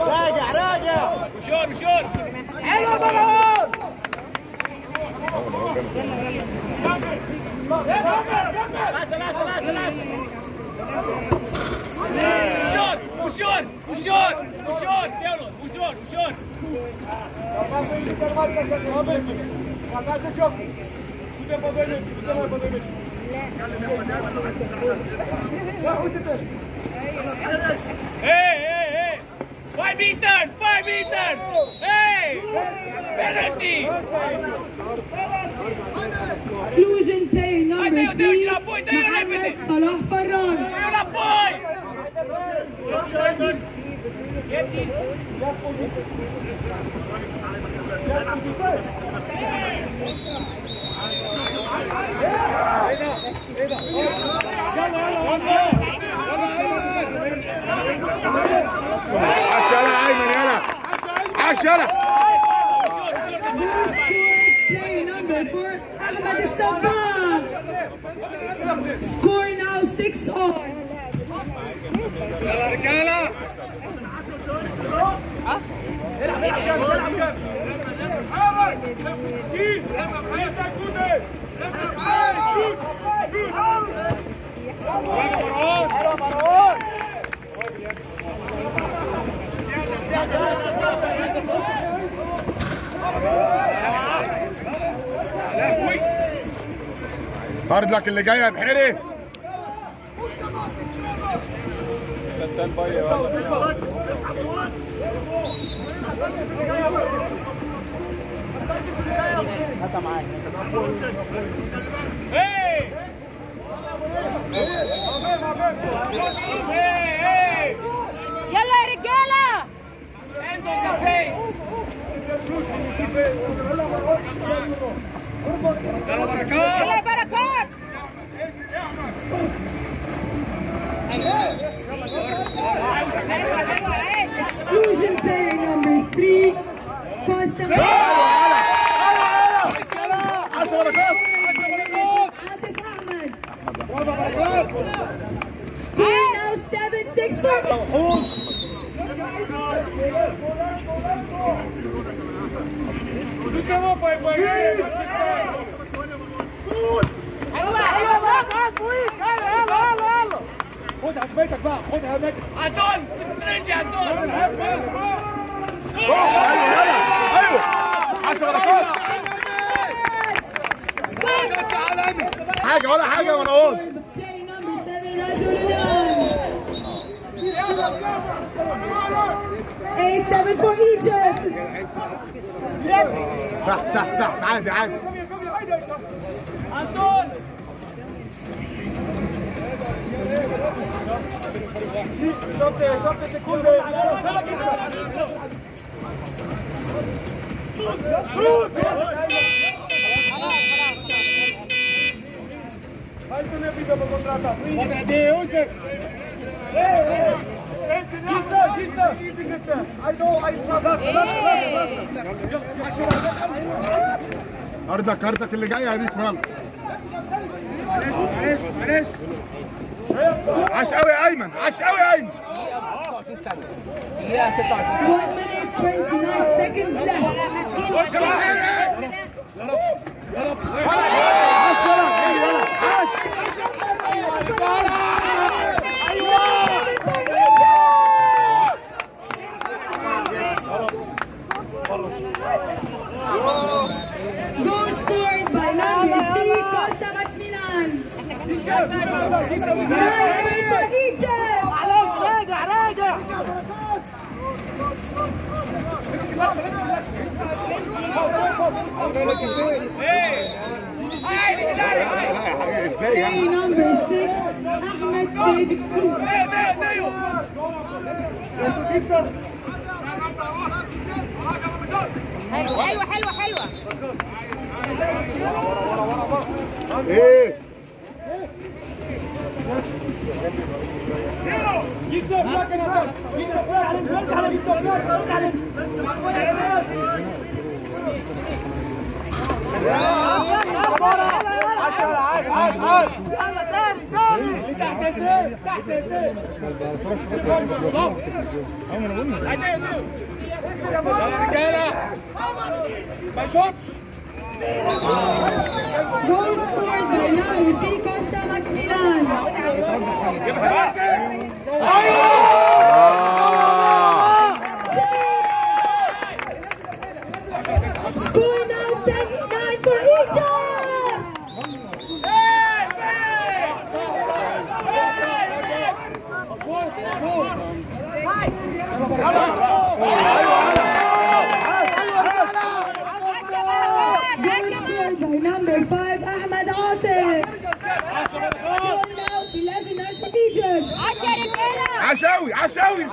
راجع راجع. وشور وشور حلو مروان وشور وشور وشور وشور يلا وشور وشور Hey, Exclusion player number three, Mohamed Salah Farran. Hey! عاش يلا Player number four, Ahmed Sabah. Score now 6-0. يلا رجاله حلو هارد لك اللي جاية يا بحيري هاتها معاك! يلا يا play! يلا بركات. Exclusion player number three, Costa عاش بركات Atif Ahmed. Score now 7-6 for حلو معاك هات فويك يلا يلا يلا يلا خدها في بيتك بقى خدها في بيتك عدول! ترجع عدول! أيوه عاش بركات حاجة ولا حاجة وأنا أقول Player number seven, Radulian. 8-7 for Egypt. تحت تحت تحت عادي عادي هاردك هاردك اللي جاية يا بيك يلا معلش معلش. عاش قوي يا ايمن عاش قوي يا ايمن. 1 minute 29 راجع راجع! إزاي يعني Ahmed Saif exclusion. Hey, hey, hey! حلوة حلوة حلوة إيه ما يشوطش Goal scored by Naruti Costa Maximilian. Score now 10-9 for Egypt. Goal scored by number 5 Ahmed Atif. Score now 11-9 for Egypt. 10 رجاله عشاوي عشاوي.